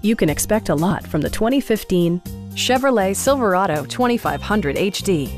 You can expect a lot from the 2015 Chevrolet Silverado 2500 HD.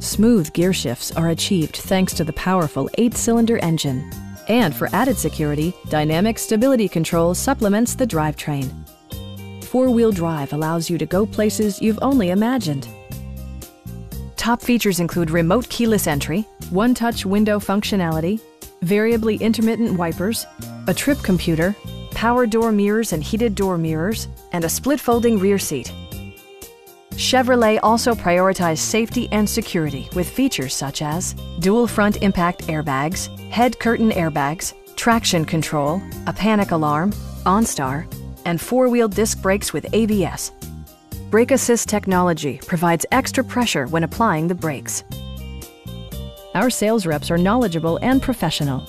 Smooth gear shifts are achieved thanks to the powerful eight-cylinder engine. And for added security, Dynamic Stability Control supplements the drivetrain. Four-wheel drive allows you to go places you've only imagined. Top features include remote keyless entry, one-touch window functionality, variably intermittent wipers, a trip computer, power door mirrors and heated door mirrors, and a split folding rear seat. Chevrolet also prioritized safety and security with features such as dual front impact airbags, head curtain airbags, traction control, a panic alarm, OnStar, and four-wheel disc brakes with ABS. Brake Assist technology provides extra pressure when applying the brakes. Our sales reps are knowledgeable and professional.